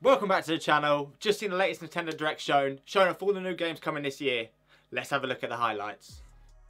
Welcome back to the channel. Just seen the latest Nintendo Direct shown, showing off all the new games coming this year. Let's have a look at the highlights.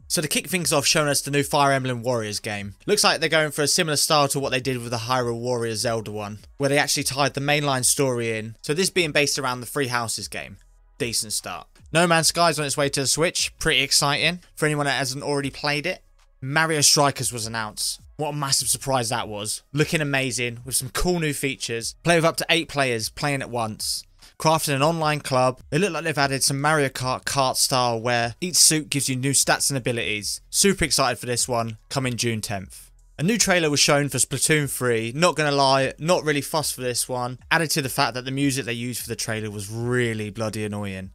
So to kick things off, showing us the new Fire Emblem Warriors game. Looks like they're going for a similar style to what they did with the Hyrule Warriors Zelda one, where they actually tied the mainline story in. So this being based around the Three Houses game. Decent start. No Man's Sky's on its way to the Switch. Pretty exciting for anyone that hasn't already played it. Mario Strikers was announced. What a massive surprise that was. Looking amazing with some cool new features. Play with up to eight players playing at once. Crafting an online club. It looked like they've added some Mario Kart kart style where each suit gives you new stats and abilities. Super excited for this one, coming June 10th. A new trailer was shown for Splatoon 3. Not gonna lie, not really fussed for this one. Added to the fact that the music they used for the trailer was really bloody annoying.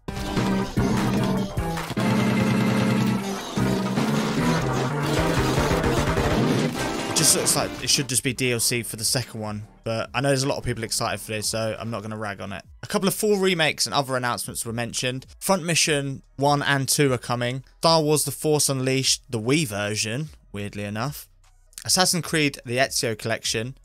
Just looks like it should just be DLC for the second one, but I know there's a lot of people excited for this, so I'm not going to rag on it. A couple of full remakes and other announcements were mentioned. Front Mission 1 and 2 are coming. Star Wars The Force Unleashed, the Wii version, weirdly enough. Assassin's Creed The Ezio Collection,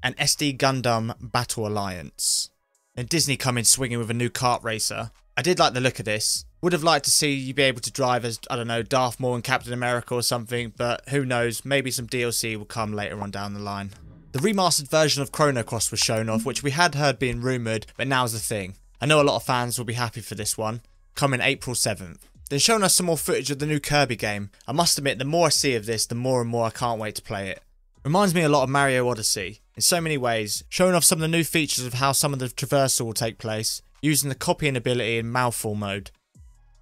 and SD Gundam Battle Alliance. And Disney coming swinging with a new kart racer. I did like the look of this. Would have liked to see you be able to drive as, I don't know, Darth Maul and Captain America or something, but who knows, maybe some DLC will come later on down the line. The remastered version of Chrono Cross was shown off, which we had heard being rumoured, but now's the thing. I know a lot of fans will be happy for this one, coming April 7th. Then showing us some more footage of the new Kirby game. I must admit, the more I see of this, the more and more I can't wait to play it. Reminds me a lot of Mario Odyssey, in so many ways, showing off some of the new features of how some of the traversal will take place, using the copying ability in mouthful mode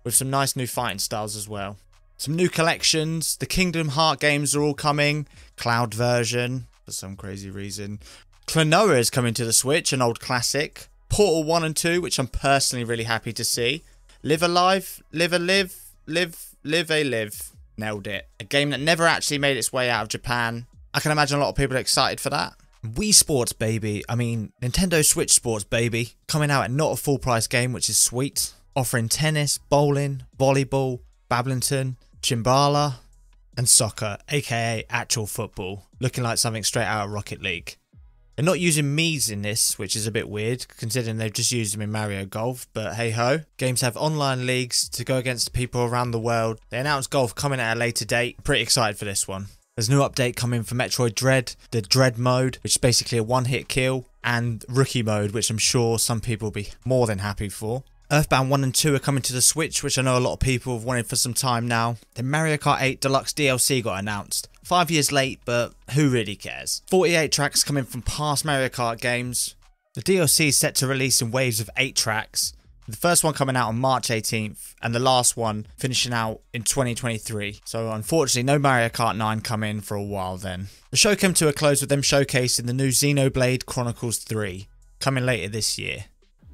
with some nice new fighting styles as well. Some new collections. The Kingdom Heart games are all coming. Cloud version for some crazy reason. Klonoa is coming to the Switch, an old classic. Portal 1 and 2, which I'm personally really happy to see. Live Alive, Live a Live, Live, Live a Live. Nailed it. A game that never actually made its way out of Japan. I can imagine a lot of people excited for that. Wii Sports, baby. I mean, Nintendo Switch Sports, baby. Coming out at not a full price game, which is sweet offering tennis, bowling, volleyball, badminton, Chambara, and soccer, aka actual football, looking like something straight out of Rocket League. They're not using Mii's in this, which is a bit weird, considering they've just used them in Mario Golf, but hey ho. Games have online leagues to go against people around the world. They announced Golf coming at a later date. Pretty excited for this one. There's a new update coming for Metroid Dread, the Dread mode, which is basically a one hit kill, and Rookie mode, which I'm sure some people will be more than happy for. Earthbound 1 and 2 are coming to the Switch, which I know a lot of people have wanted for some time now. Then Mario Kart 8 Deluxe DLC got announced. Five years late, but who really cares? 48 tracks coming from past Mario Kart games. The DLC is set to release in waves of 8 tracks, the first one coming out on March 18th, and the last one finishing out in 2023. So unfortunately, no Mario Kart 9 come in for a while then. The show came to a close with them showcasing the new Xenoblade Chronicles 3, coming later this year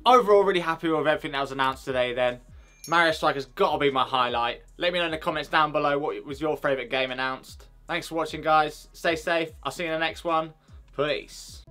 overall really happy with everything that was announced today then. Mario Strikers got to be my highlight. Let me know in the comments down below what was your favourite game announced. Thanks for watching guys. Stay safe. I'll see you in the next one. Peace.